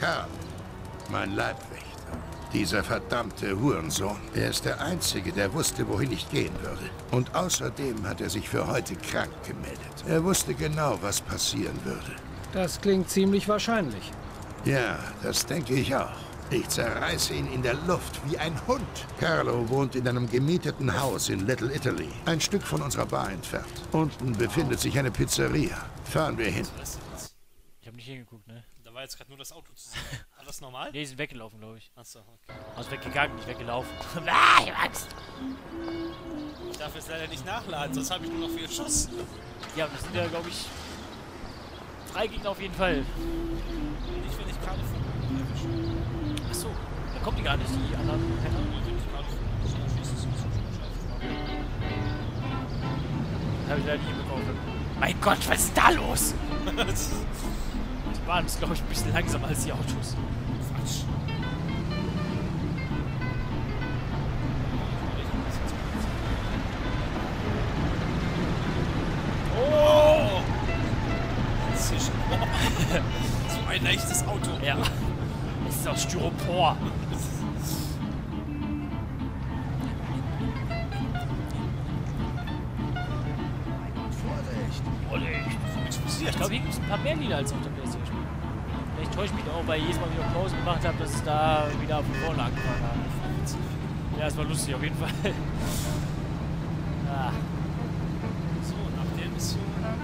Karl, mein Leibwächter. Dieser verdammte Hurensohn. Er ist der Einzige, der wusste, wohin ich gehen würde. Und außerdem hat er sich für heute krank gemeldet. Er wusste genau, was passieren würde. Das klingt ziemlich wahrscheinlich. Ja, das denke ich auch. Ich zerreiße ihn in der Luft wie ein Hund. Carlo wohnt in einem gemieteten Haus in Little Italy, ein Stück von unserer Bar entfernt. Unten befindet sich eine Pizzeria. Fahren wir hin. Ich habe nicht hingeguckt, ne? War jetzt gerade nur das Auto zu sehen. War das normal? Ne, die sind weggelaufen, glaube ich. Achso, okay. Also weggegangen, nicht weggelaufen. ah, ich hab Angst! Ich darf jetzt leider nicht nachladen, sonst habe ich nur noch vier Schuss. Ja, das sind ja, glaube ich, drei Gegner auf jeden Fall. Nicht, wenn ich gerade von erwische. Achso, da kommen die gar nicht, die anderen Penner. Habe ich leider nicht hinbekommen. Mein Gott, was ist da los? Waren, glaube ich, ein bisschen langsamer als die Autos. Quatsch. Oh! So ein leichtes Auto. Ja. Es ist aus Styropor. Vorsicht! Explodiert. Ich glaube, hier gibt es ein paar mehr Lieder als auf der Ich mich auch, weil ich jedes Mal wieder Pause gemacht habe, dass es da wieder von vorne angefangen hat. Ja, es war lustig auf jeden Fall. ah, So, nach der Mission äh,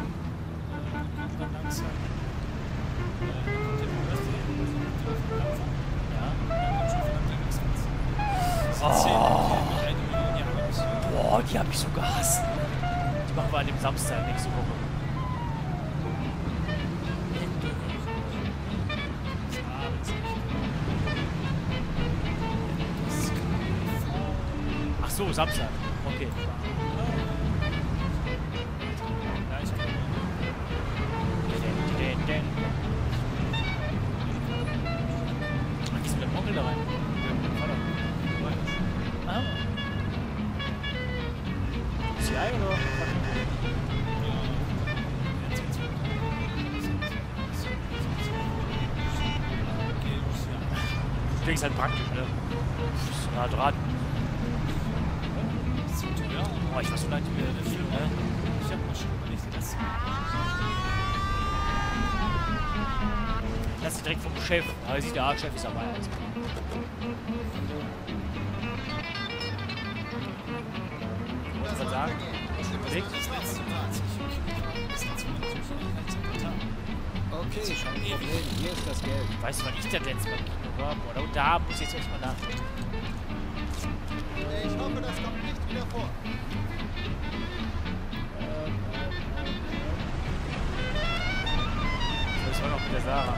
dann langsam. Äh, Oh. Boah, die habe ich so gehasst. Die machen wir an dem Samstag nächste Woche. So, Samstag. Okay. Gehst du mit dem Onkel da rein? Vater. Ah. CI oder? Du denkst halt praktisch, ne? So nah dran. Boah, ich war so lange wieder der Film, ne? Ich hab mal schon überlegt, das Lass dich direkt vom Chef. Aber sieht der A-Chef ist dabei. Also. Was soll ich sagen? Weg? Mal, Mal. Okay, kein Problem. Hier ist das Geld. Weißt du, wann ich das letzte Mal war? Boah, da, muss ich jetzt erstmal nachdenken. Ich hoffe, das kommt wieder vor. Das war noch mit der Sarah.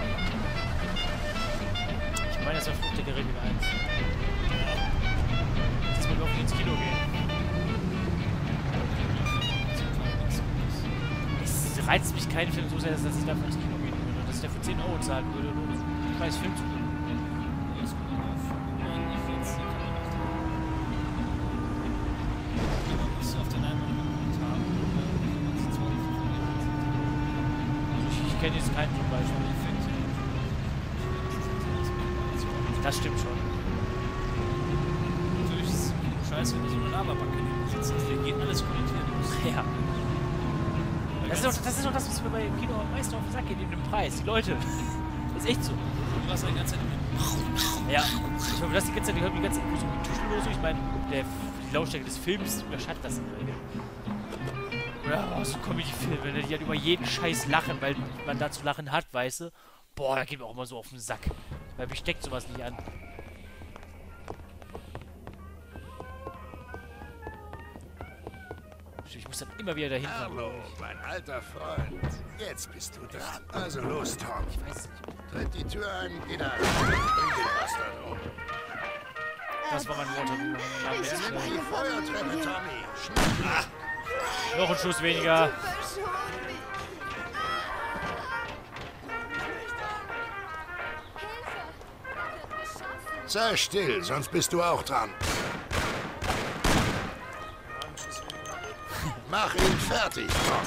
Ich meine, das war der Karibik 1. Dass wir auf ins Kino gehen. Es reizt mich kein Film so sehr, dass ich dafür ins Kino gehen würde. Dass ich dafür 10 Euro zahlen würde, nur einen scheiß Film zu gucken. Scheiße, wenn du so eine Lavabacke neben dir sitzt. Der geht alles kommentieren. Ja. Das ist, doch, das ist doch das, was mir bei Kino am meisten auf den Sack geht, neben dem Preis. Die Leute. Das ist echt so. Du warst die ganze Zeit im Ja, ich hoffe, dass die ganze Zeit, die hören die ganze Zeit so Tuschelose. Ich meine, der, die Lautstärke des Films überschattet das in der Regel. Oder oh, so Comedy-Filme, ne, die halt über jeden Scheiß lachen, weil man da zu lachen hat, weißt du. Boah, da geht mir auch immer so auf den Sack. Weil mich steckt sowas nicht an. Ich muss dann immer wieder dahin. Hallo, mein alter Freund. Jetzt bist du dran. Also los, Tom. Ich weiß nicht. Tritt die Tür ein, geh da rein. Bring den Bastard um. Das war mein Waterloo. Jetzt, die äh, Feuertreppe, Tommy. Schnell. noch ein Schuss weniger. Sei still, sonst bist du auch dran. Mach ihn fertig, Tom.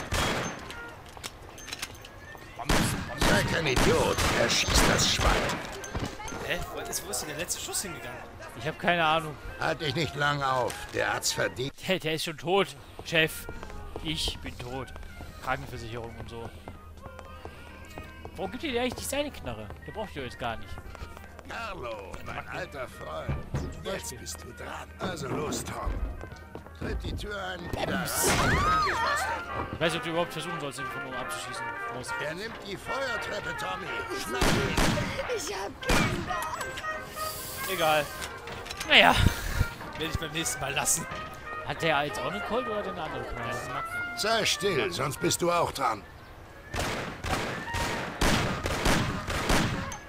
Sei kein Idiot. Er schießt das Schwein. Jetzt, wo ist denn der letzte Schuss hingegangen? Ich habe keine Ahnung. Halt dich nicht lang auf. Der hat's verdient. Der, der ist schon tot, Chef. Ich bin tot. Krankenversicherung und so. Warum gibt ihr dir eigentlich nicht seine Knarre? Der braucht ihr jetzt gar nicht. Carlo, mein alter Freund. Jetzt bist du dran. Also los, Tom. Tritt die Tür rein. Ich weiß nicht, ob du überhaupt versuchen sollst, den von oben abzuschießen. Muss. Er nimmt die Feuertreppe, Tommy. Schnapp ihn. Ich hab Kinder. Egal. Naja. Werde ich beim nächsten Mal lassen. Hat der jetzt auch eine Colt oder eine andere Knarre? Sei still, sonst bist du auch dran.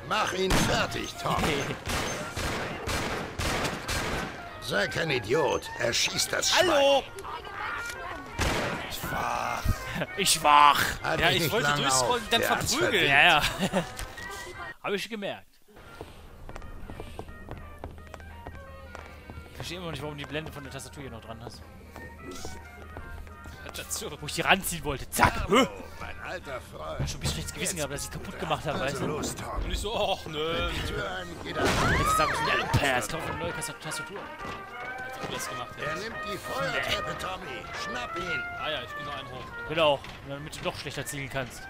Mach ihn fertig, Tom. Sei kein Idiot. Er schießt das Schwein. Hallo! Ich wach. Halt Ja, ich wollte durchscrollen, auf. dann Der verprügeln. Ja, ja. Habe ich gemerkt. Ich verstehe immer noch nicht, warum du die Blende von der Tastatur hier noch dran hast. Dazu. Wo ich die ranziehen wollte. Zack. Hallo, Höh. mein alter Freund. Schon ein bisschen schlechtes Gewissen gehabt, dass ich kaputt gemacht habe, weißt Also du? los, Tom. Und ich so, ach nö. Geh. Jetzt sagen sie, ja, Pass, kauf eine neue Tastatur. Als ob du das gemacht Er hättest. nimmt die Feuertreppe, Tommy. Schnapp ihn. Ah ja, ich bin nur einen hoch. Genau, damit du noch schlechter zielen kannst.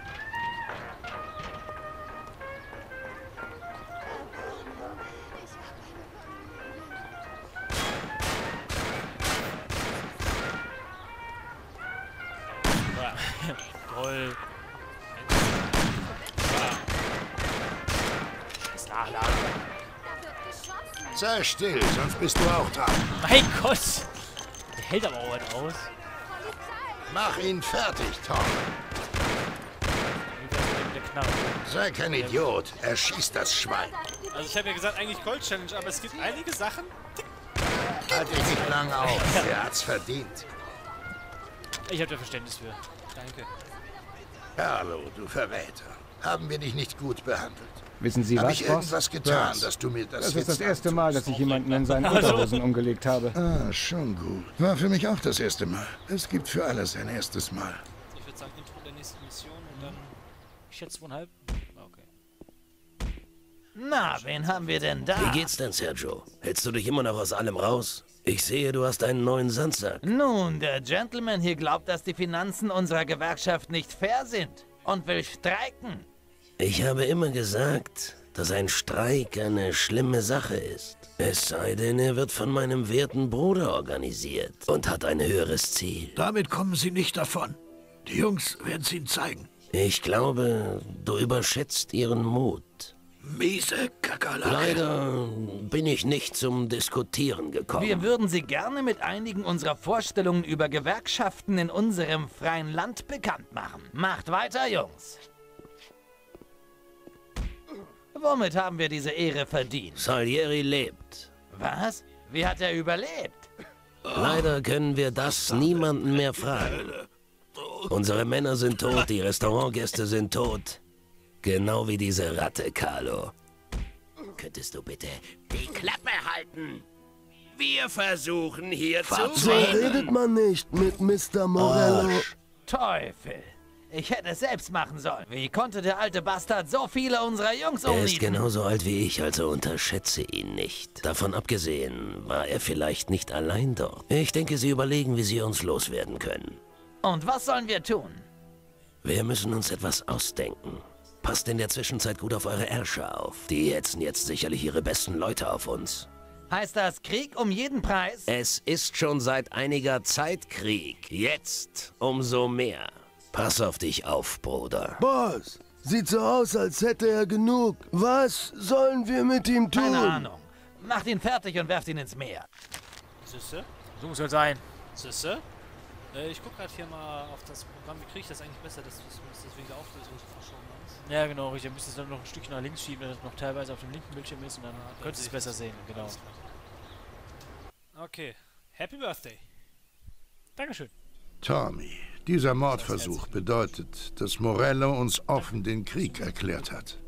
Sei still, sonst bist du auch dran. Mein Gott! Der hält aber auch was aus. Mach ihn fertig, Tom. Sei kein Idiot. Er schießt das Schwein. Also ich habe ja gesagt, eigentlich Cold Challenge, aber es gibt einige Sachen. Halt dich nicht lang auf. Der hat's verdient. Ich hab da Verständnis für. Danke. Carlo, du Verräter. Haben wir dich nicht gut behandelt? Wissen Sie was, ich Boss? irgendwas getan, Was? dass du mir das Das ist das erste Mal, dass ich jemanden in seinen Also- Unterhosen umgelegt habe. Ah, schon gut. War für mich auch das erste Mal. Es gibt für alles ein erstes Mal. Ich würde sagen, Intro der nächsten Mission und dann. Ich schätze zweieinhalb. Ah, Okay. Na, wen haben wir denn da? Wie geht's denn, Sergio? Hältst du dich immer noch aus allem raus? Ich sehe, du hast einen neuen Sandsack. Nun, der Gentleman hier glaubt, dass die Finanzen unserer Gewerkschaft nicht fair sind und will streiken. Ich habe immer gesagt, dass ein Streik eine schlimme Sache ist. Es sei denn, er wird von meinem werten Bruder organisiert und hat ein höheres Ziel. Damit kommen Sie nicht davon. Die Jungs werden es Ihnen zeigen. Ich glaube, du überschätzt ihren Mut. Miese Kakerlake. Leider bin ich nicht zum Diskutieren gekommen. Wir würden Sie gerne mit einigen unserer Vorstellungen über Gewerkschaften in unserem freien Land bekannt machen. Macht weiter, Jungs. Womit haben wir diese Ehre verdient? Salieri lebt. Was? Wie hat er überlebt? Leider können wir das niemanden mehr fragen. Unsere Männer sind tot, die Restaurantgäste sind tot. Genau wie diese Ratte, Carlo. Könntest du bitte die Klappe halten? Wir versuchen hier zu So reden. man nicht mit Mr. Morello. Arsch. Teufel. Ich hätte es selbst machen sollen. Wie konnte der alte Bastard so viele unserer Jungs Er ist umnieten? genauso alt wie ich, also unterschätze ihn nicht. Davon abgesehen war er vielleicht nicht allein dort. Ich denke, Sie überlegen, wie Sie uns loswerden können. Und was sollen wir tun? Wir müssen uns etwas ausdenken. Passt in der Zwischenzeit gut auf eure Ärsche auf. Die hetzen jetzt sicherlich ihre besten Leute auf uns. Heißt das Krieg um jeden Preis? Es ist schon seit einiger Zeit Krieg. Jetzt umso mehr. Pass auf dich auf, Bruder. Boss, sieht so aus, als hätte er genug. Was sollen wir mit ihm tun? Keine Ahnung. Macht ihn fertig und werft ihn ins Meer. Süße? So muss es sein. Süße? Äh, ich guck gerade hier mal auf das Programm. Wie kriege ich das eigentlich besser, dass das, das wegen der Auflösung so verschoben ist? Ja, genau. Dann müsstest du dann noch ein Stückchen nach links schieben, damit es noch teilweise auf dem linken Bildschirm ist und dann könntest du es besser sehen. Genau. Okay. Happy Birthday. Dankeschön. Tommy, dieser Mordversuch bedeutet, dass Morello uns offen den Krieg erklärt hat.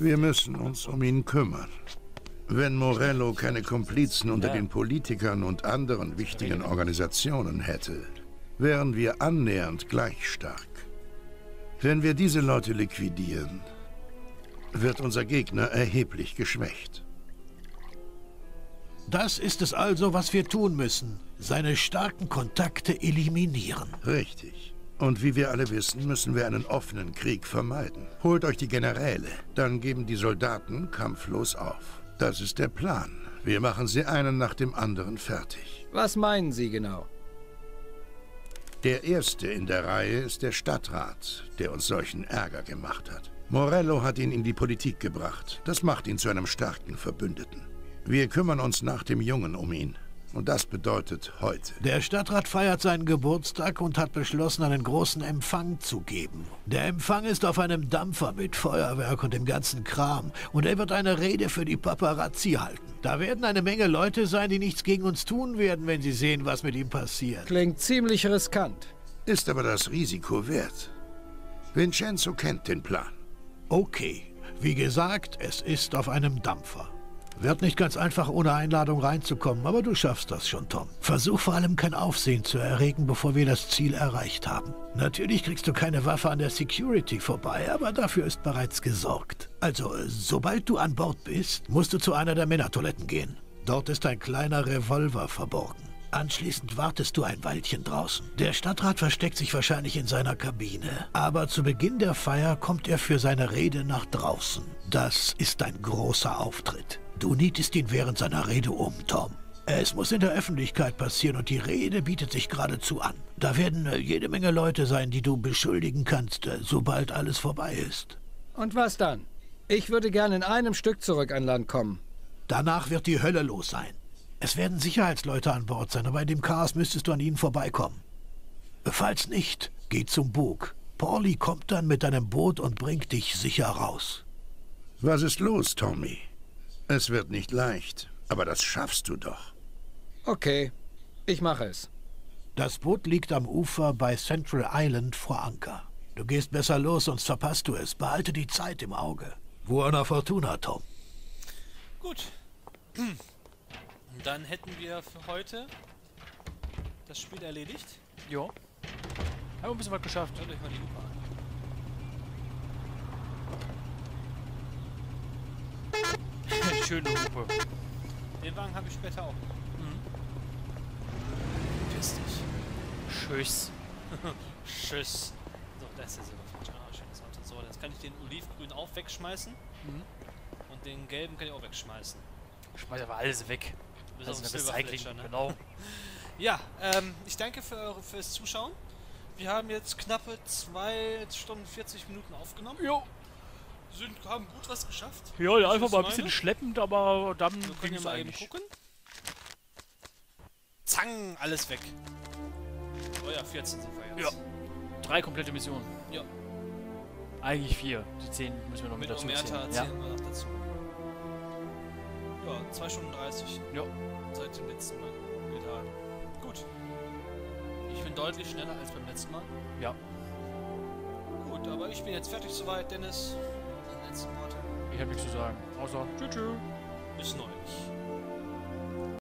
Wir müssen uns um ihn kümmern. Wenn Morello keine Komplizen unter den Politikern und anderen wichtigen Organisationen hätte, wären wir annähernd gleich stark. Wenn wir diese Leute liquidieren, wird unser Gegner erheblich geschwächt. Das ist es also, was wir tun müssen. Seine starken Kontakte eliminieren. Richtig. Und wie wir alle wissen, müssen wir einen offenen Krieg vermeiden. Holt euch die Generäle, dann geben die Soldaten kampflos auf. Das ist der Plan. Wir machen sie einen nach dem anderen fertig. Was meinen Sie genau? Der Erste in der Reihe ist der Stadtrat, der uns solchen Ärger gemacht hat. Morello hat ihn in die Politik gebracht. Das macht ihn zu einem starken Verbündeten. Wir kümmern uns nach dem Jungen um ihn. Und das bedeutet heute. Der Stadtrat feiert seinen Geburtstag und hat beschlossen, einen großen Empfang zu geben. Der Empfang ist auf einem Dampfer mit Feuerwerk und dem ganzen Kram. Und er wird eine Rede für die Paparazzi halten. Da werden eine Menge Leute sein, die nichts gegen uns tun werden, wenn sie sehen, was mit ihm passiert. Klingt ziemlich riskant. Ist aber das Risiko wert. Vincenzo kennt den Plan. Okay. Wie gesagt, es ist auf einem Dampfer. Wird nicht ganz einfach, ohne Einladung reinzukommen, aber du schaffst das schon, Tom. Versuch vor allem kein Aufsehen zu erregen, bevor wir das Ziel erreicht haben. Natürlich kriegst du keine Waffe an der Security vorbei, aber dafür ist bereits gesorgt. Also, sobald du an Bord bist, musst du zu einer der Männertoiletten gehen. Dort ist ein kleiner Revolver verborgen. Anschließend wartest du ein Weilchen draußen. Der Stadtrat versteckt sich wahrscheinlich in seiner Kabine. Aber zu Beginn der Feier kommt er für seine Rede nach draußen. Das ist ein großer Auftritt. Du nietest ihn während seiner Rede um, Tom. Es muss in der Öffentlichkeit passieren und die Rede bietet sich geradezu an. Da werden äh, jede Menge Leute sein, die du beschuldigen kannst, äh, sobald alles vorbei ist. Und was dann? Ich würde gern in einem Stück zurück an Land kommen. Danach wird die Hölle los sein. Es werden Sicherheitsleute an Bord sein, aber in dem Chaos müsstest du an ihnen vorbeikommen. Falls nicht, geh zum Bug. Pauli kommt dann mit deinem Boot und bringt dich sicher raus. Was ist los, Tommy? Es wird nicht leicht, aber das schaffst du doch. Okay, ich mache es. Das Boot liegt am Ufer bei Central Island vor Anker. Du gehst besser los, sonst verpasst du es. Behalte die Zeit im Auge. Buona Fortuna, Tom. Gut. Dann hätten wir für heute das Spiel erledigt. Jo. Haben wir ein bisschen was geschafft. Schaut euch mal die Lupe an. Schöne Hupe. Den Wagen habe ich später auch. Mhm. Piss dich. Tschüss. Tschüss. So, da ist der Silberfisch. Ah, schönes Auto. So, jetzt kann ich den Olivgrün auch wegschmeißen. Mhm. Und den gelben kann ich auch wegschmeißen. Schmeiß aber alles weg. Bis Das auf eine Recycling, ne? genau. Ja, ähm, ich danke für eure, fürs Zuschauen. Wir haben jetzt knappe 2 Stunden 40 Minuten aufgenommen. Jo. Sind, haben gut was geschafft. Ja, Was einfach mal ein bisschen schleppend, aber dann Wir können ging ja es mal eben eigentlich. gucken. Zang, alles weg. Oh ja, 14 sind wir jetzt. Ja. Drei komplette Missionen. Ja. Eigentlich vier. Die zehn müssen wir noch mit, Mit dazu Omerta zählen. Ja. wir noch dazu. Ja, 2 Stunden 30 Ja. seit dem letzten Mal. Getan. Gut. Ich bin deutlich schneller als beim letzten Mal. ja. Gut, aber ich bin jetzt fertig soweit. Dennis, letzten Worte. Ich habe nichts zu sagen. Außer tschüss. Bis neulich.